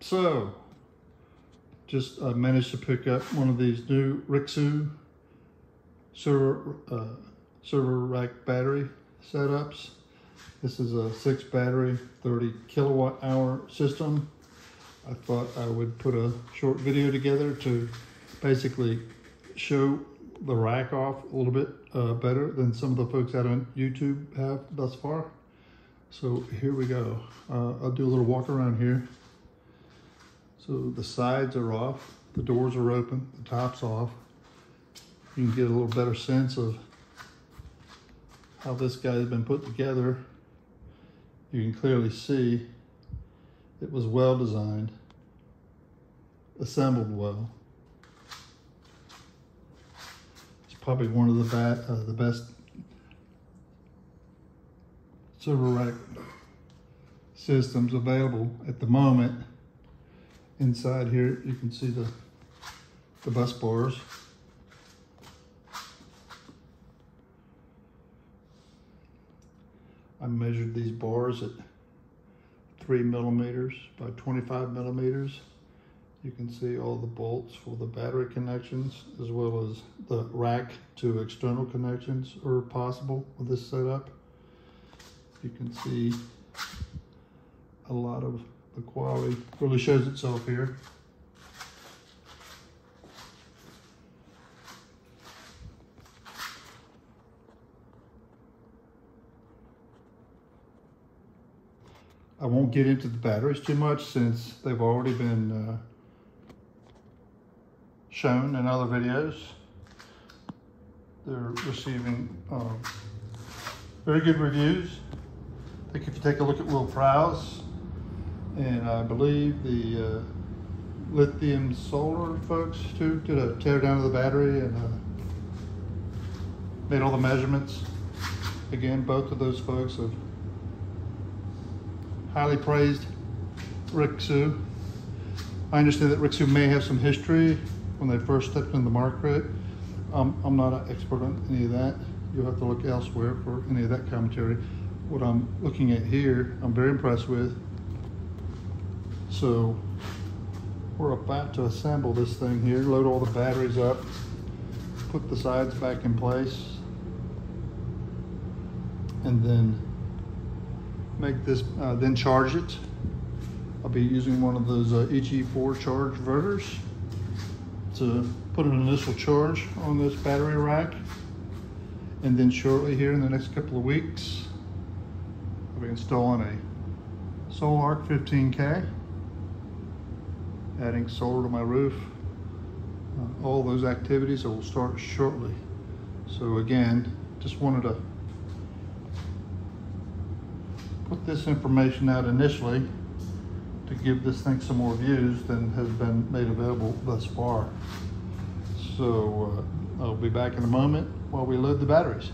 So, just uh, managed to pick up one of these new RUIXU server, uh, server rack battery setups. This is a six battery, 30 kilowatt hour system. I thought I would put a short video together to basically show the rack off a little bit uh, better than some of the folks out on YouTube have thus far. So here we go. Uh, I'll do a little walk around here. So the sides are off, the doors are open, the top's off. You can get a little better sense of how this guy has been put together. You can clearly see it was well designed, assembled well. It's probably one of the, ba- uh, the best server rack systems available at the moment. Inside here, you can see the, the bus bars. I measured these bars at three millimeters by 25 millimeters. You can see all the bolts for the battery connections as well as the rack to external connections are possible with this setup. You can see a lot of the quality really shows itself here. I won't get into the batteries too much since they've already been uh, shown in other videos. They're receiving um, very good reviews. I think if you take a look at Will Prowse, and I believe the uh, lithium solar folks too did a tear down of the battery and uh, made all the measurements. Again, both of those folks have highly praised Rick RUIXU. I understand that Rick RUIXU may have some history when they first stepped in the market. Um, I'm not an expert on any of that. You'll have to look elsewhere for any of that commentary. What I'm looking at here, I'm very impressed with. So we're about to assemble this thing here, load all the batteries up, put the sides back in place, and then make this, uh, then charge it. I'll be using one of those uh, EG4 charge inverters to put an initial charge on this battery rack. And then shortly here in the next couple of weeks, I'll be installing a Sol-Ark 15K, adding solar to my roof. Uh, all those activities will start shortly. So again, just wanted to put this information out initially to give this thing some more views than has been made available thus far. So uh, I'll be back in a moment while we load the batteries.